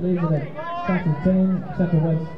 Leaves it at Central 10, Central West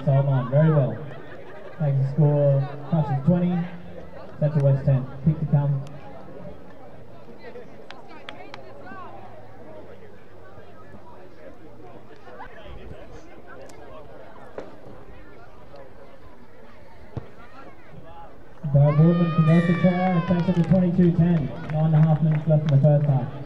Max Almond. Very well. Takes the score Crushers 20, Central West 10. Kick to come. Dale Boardman converts the try and takes up to 22-10. Nine and a half minutes left in the first half.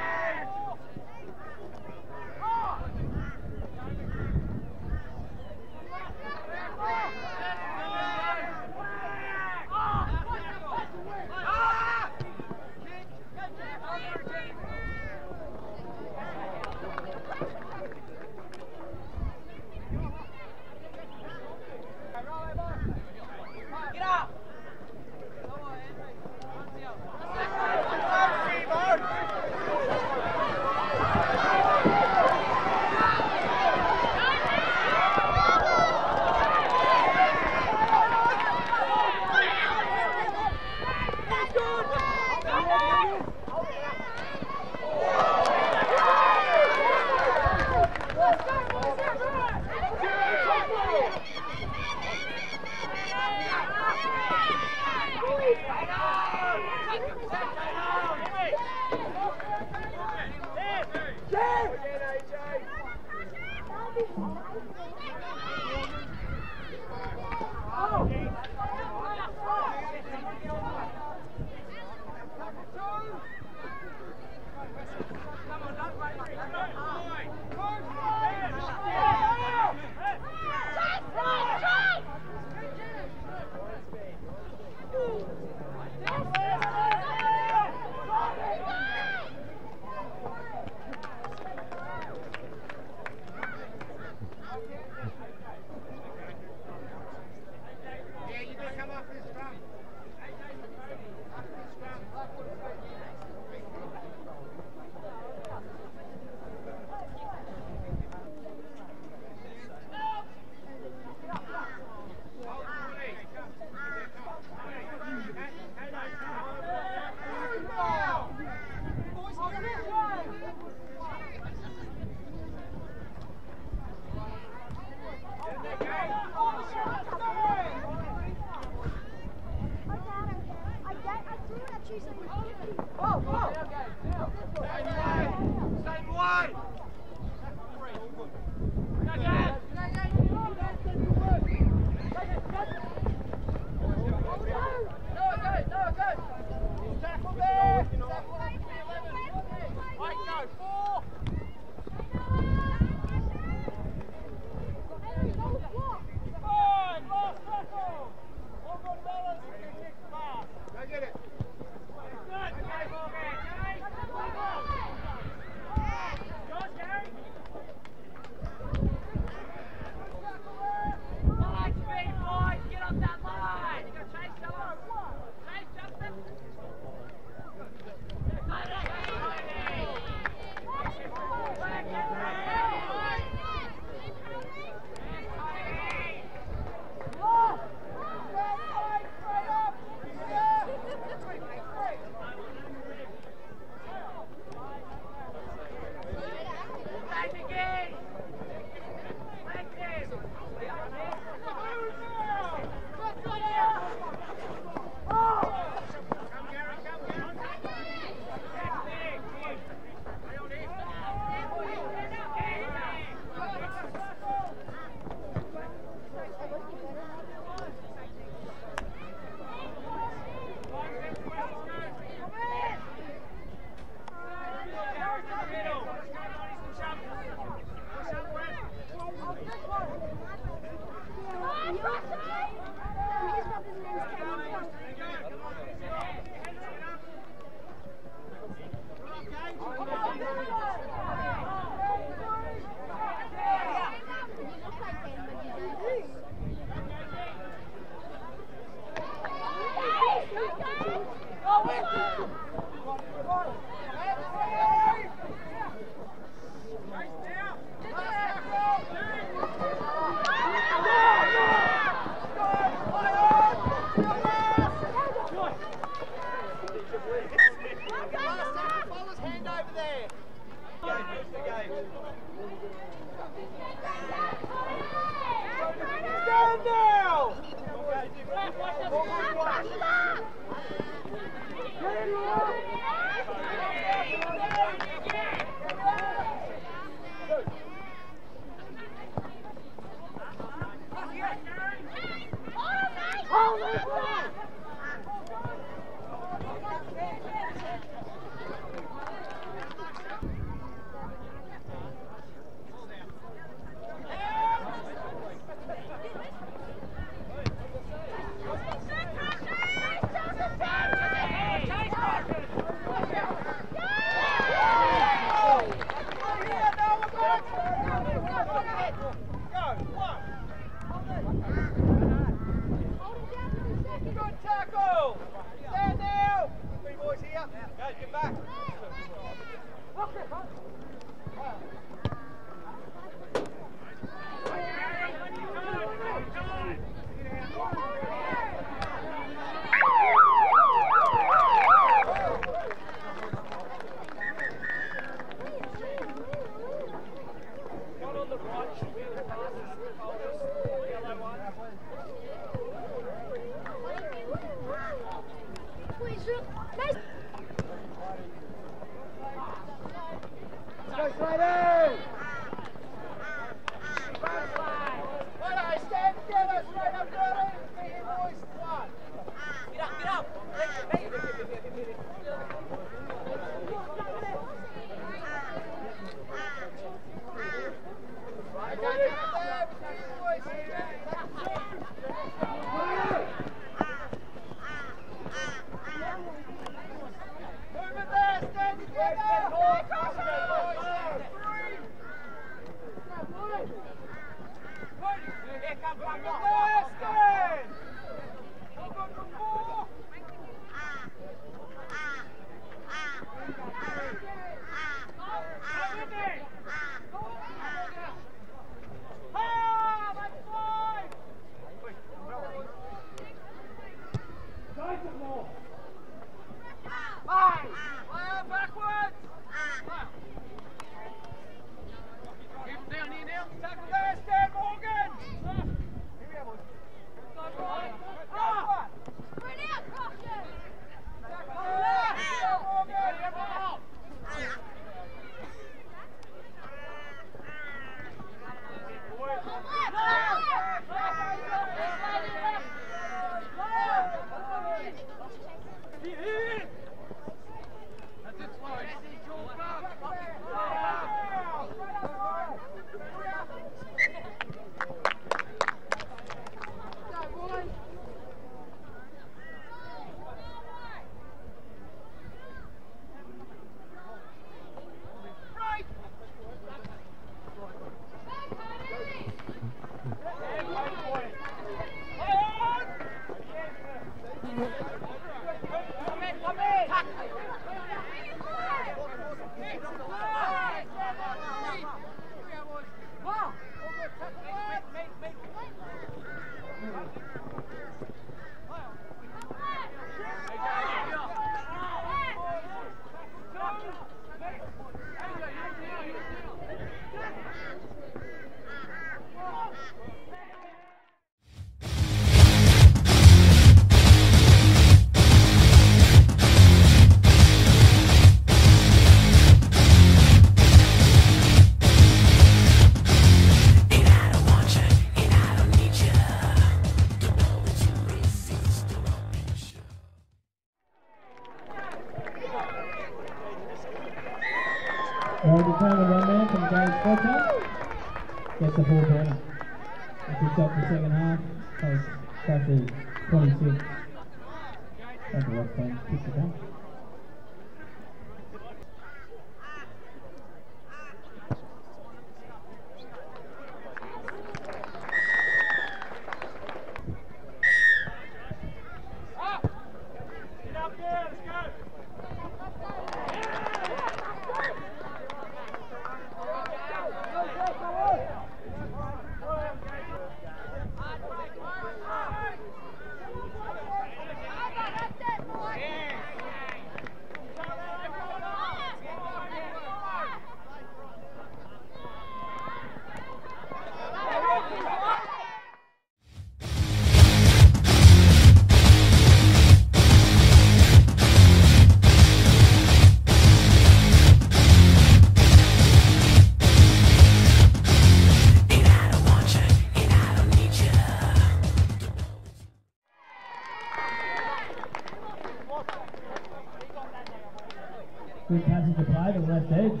side or left edge.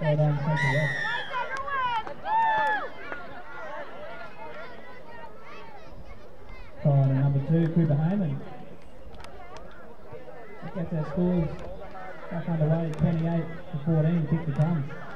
Fall down center left. Calling number two, Cooper Heyman. That gets our scores back underway, 28 to 14, Kick the tons.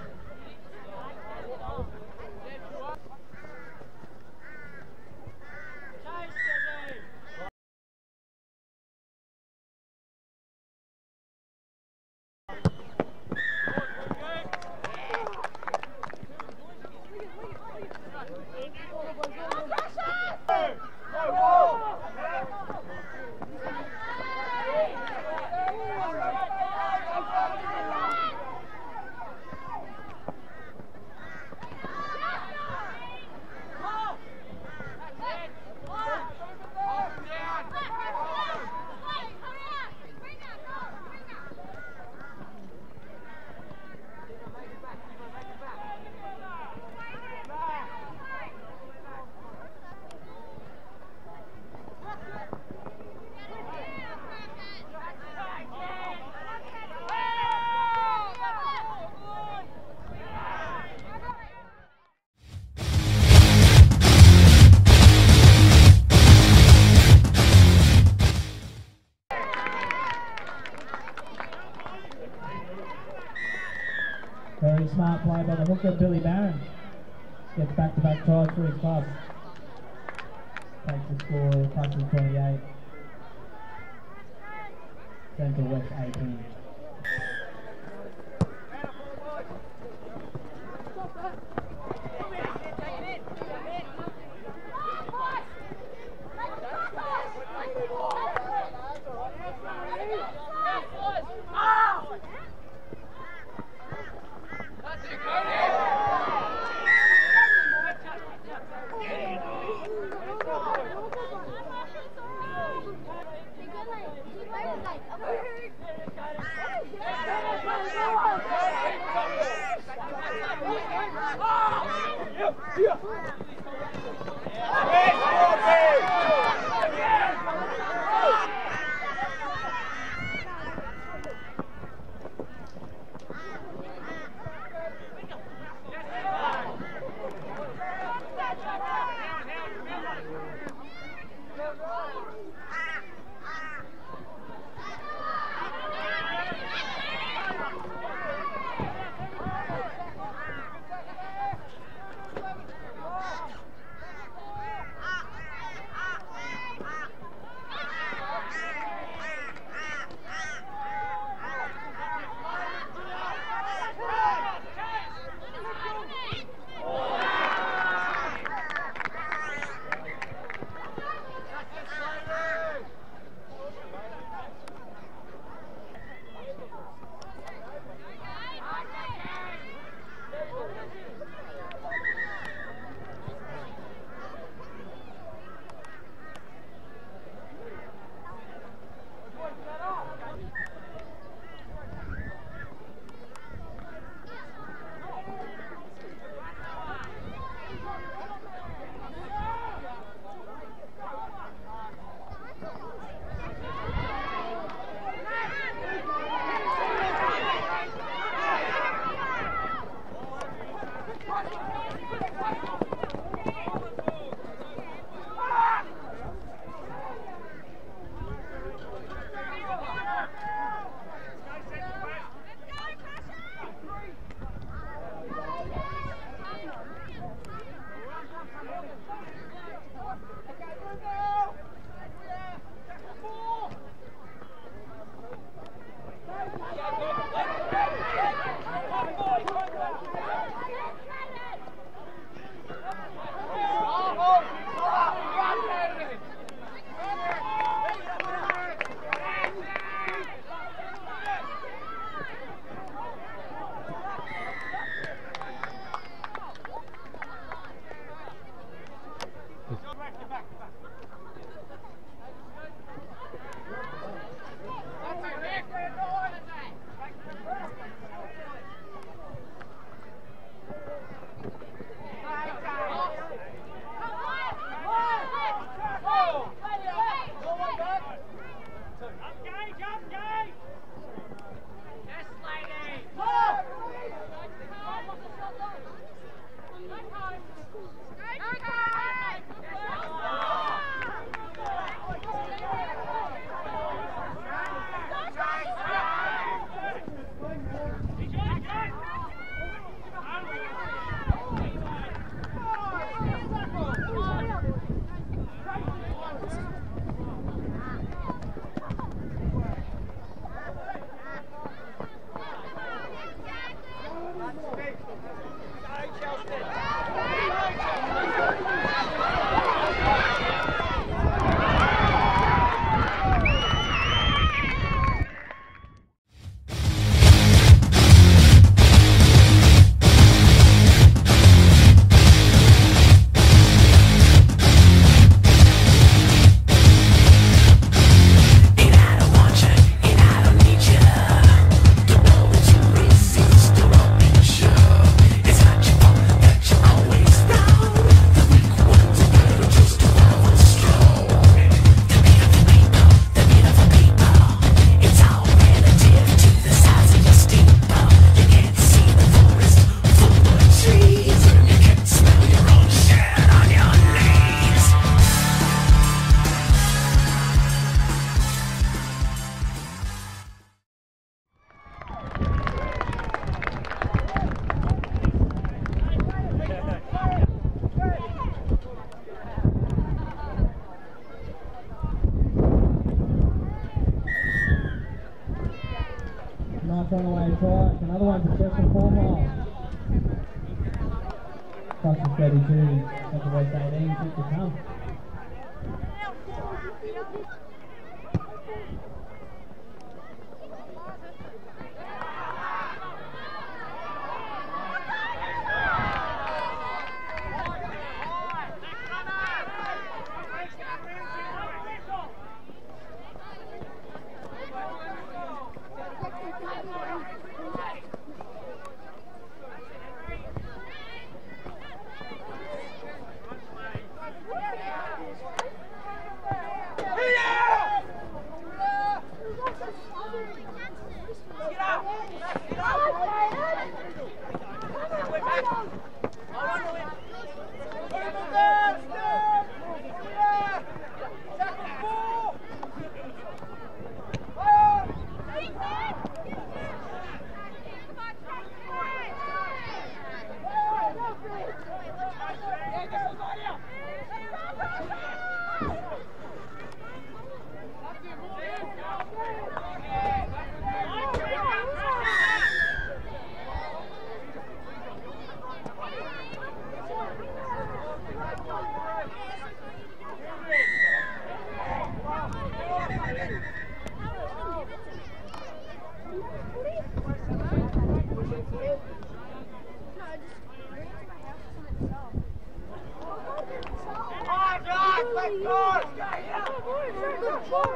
Thank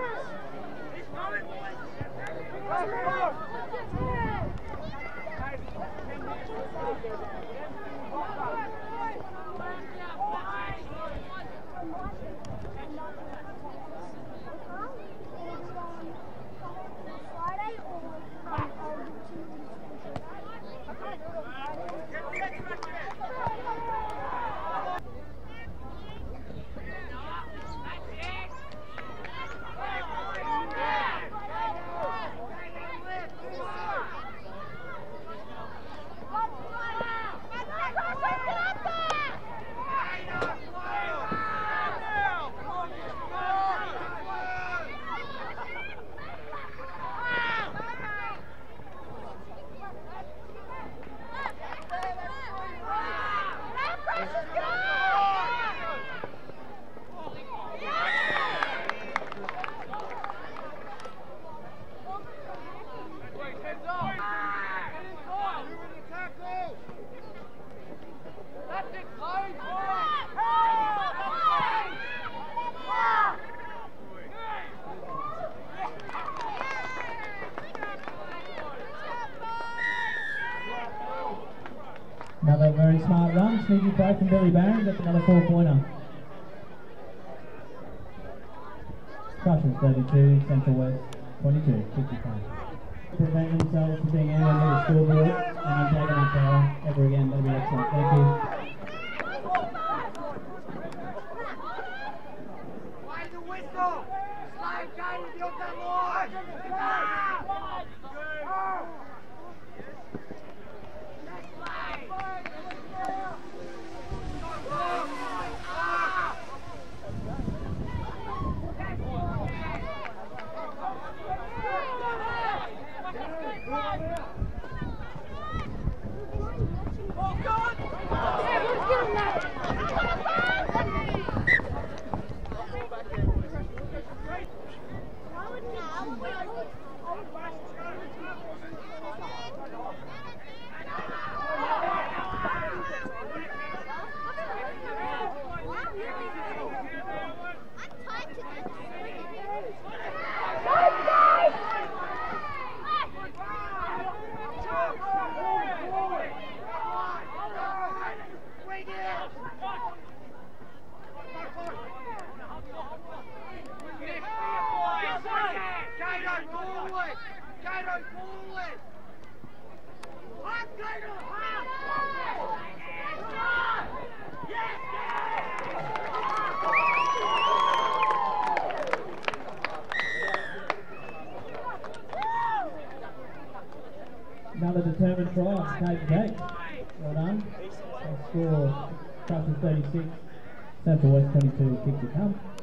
you. From Billy Barron, that's another four pointer. Crushers 32, Central West 22, 55. Prevent themselves from being anywhere near the scoreboard and I'm taking that power ever again, that'll be excellent. Thank you. Try, Well done. They score Crushers 36, Central West 22, kick to come.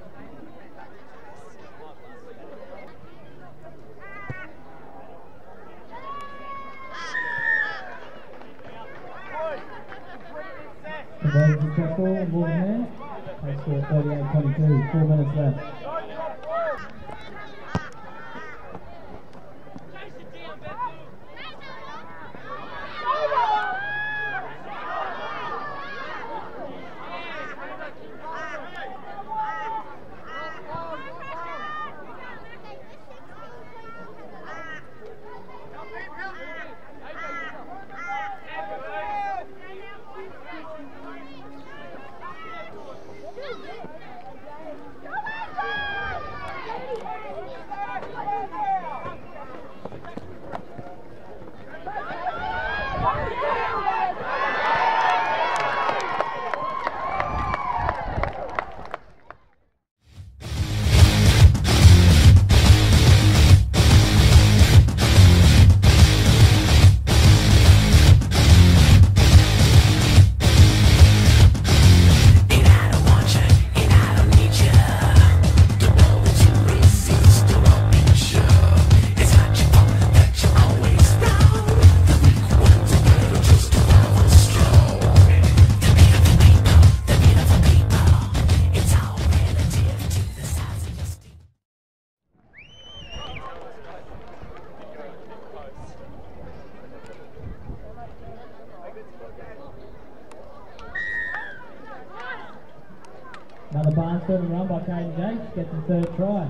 Run by Caden Jakes, gets his third try.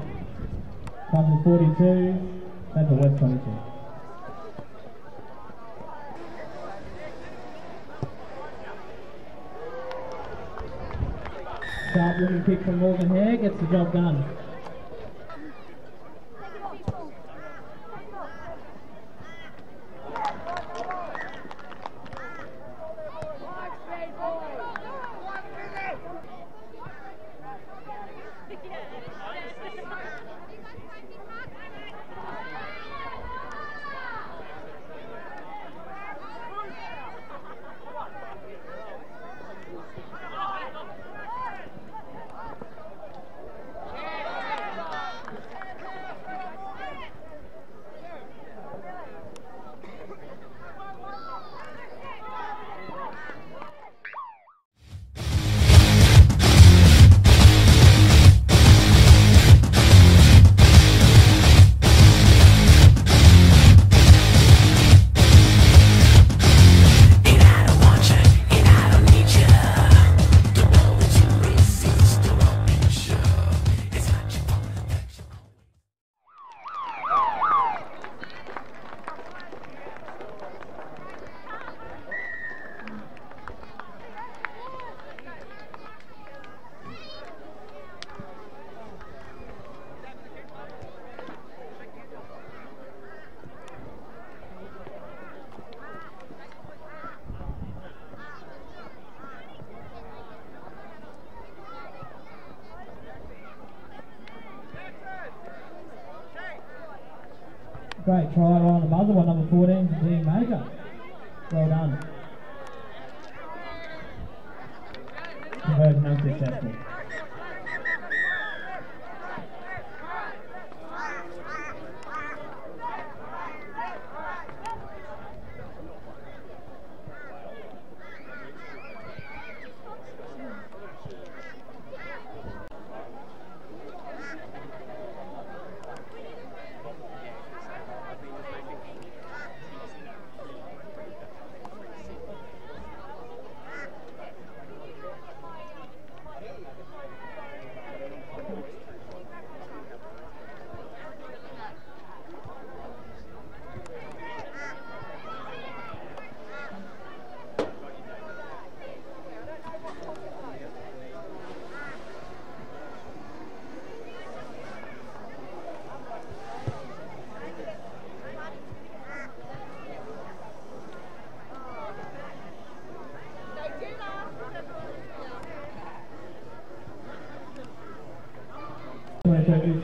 Crushers 42, That's the West 22. Sharp looking kick from Morgan Hare gets the job done.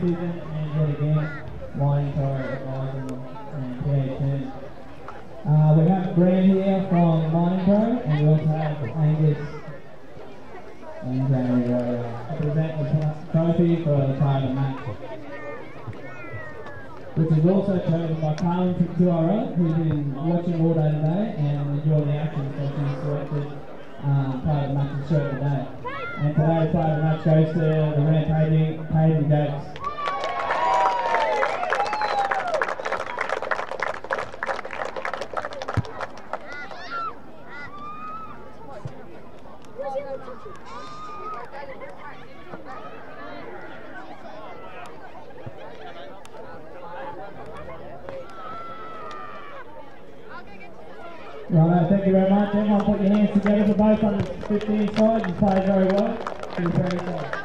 Twenty thank you very much. Everyone put your hands together for both on the 15 side. You played very well. You very well.